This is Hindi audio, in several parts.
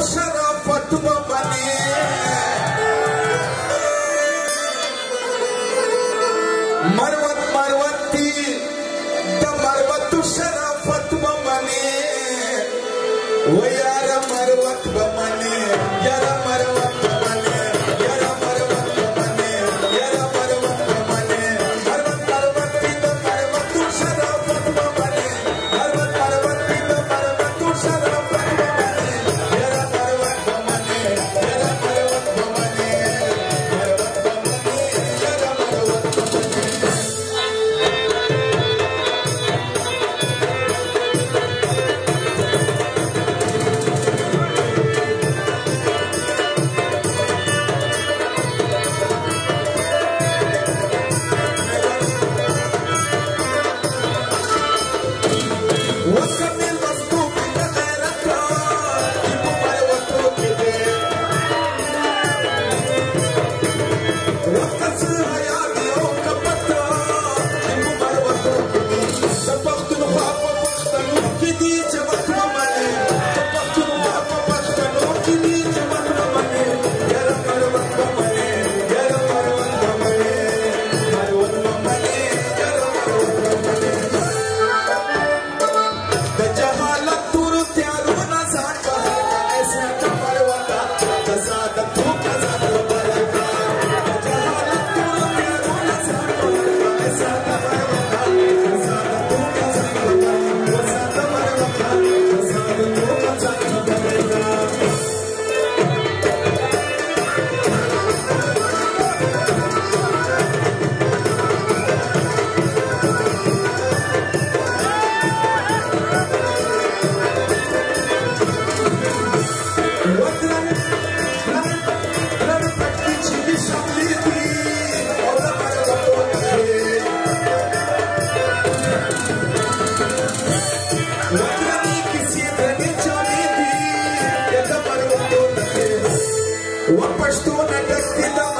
दूसरा फतवा बने मरवत मरवती द मरवत दूसरा फतवा बने वो Just get up.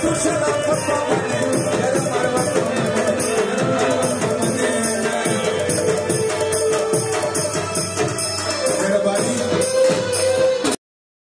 Christus